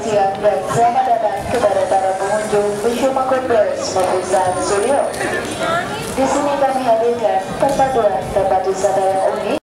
Siang dan selamat datang kepada para pengunjung Wisma Converse Mabusan Suryo. Di sini kami hadirkan perpaduan tempat wisata yang unik